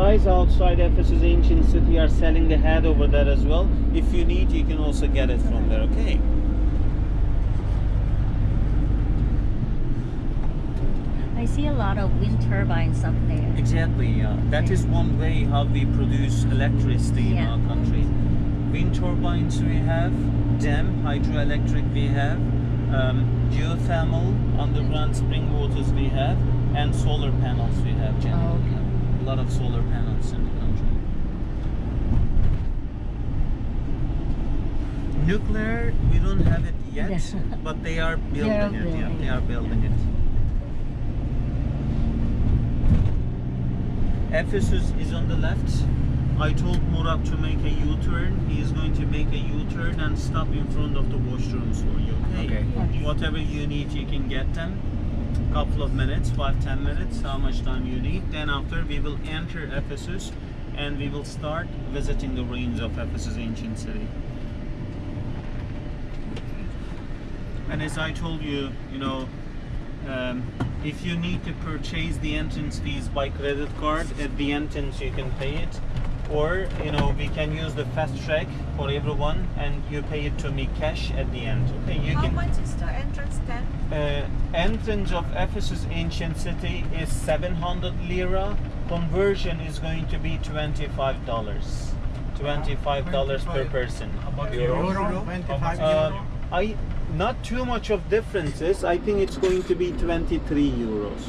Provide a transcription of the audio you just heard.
Guys outside Ephesus ancient city are selling the head over there as well. If you need, you can also get it from there. Okay. I see a lot of wind turbines up there. Exactly. Yeah. That is one way how we produce electricity in Yeah. our country. Wind turbines we have, dam hydroelectric we have, um, geothermal underground spring waters we have, and solar panels we have. Generally, okay. a lot of solar panels in the country. Nuclear, we don't have it yet, Yeah. but they are building They are it. yeah, they are building it. Ephesus is on the left. I told Murat to make a U-turn. He is going to make a U-turn and stop in front of the washrooms for you. Okay. Okay. Okay. Whatever you need, you can get them. Couple of minutes, five ten minutes. How much time you need? Then after we will enter Ephesus, and we will start visiting the ruins of Ephesus ancient city. And as I told you, you know, um, if you need to purchase the entrance fees by credit card, at the entrance you can pay it. Or, you know, we can use the fast track for everyone and you pay it to me cash at the end. Okay, you How can. much is the entrance then? Uh, entrance of Ephesus ancient city is 700 lira. Conversion is going to be $25. $25 per person. About Euro? euro, 25 Uh, euro. I not too much of differences. I think it's going to be 23 euros.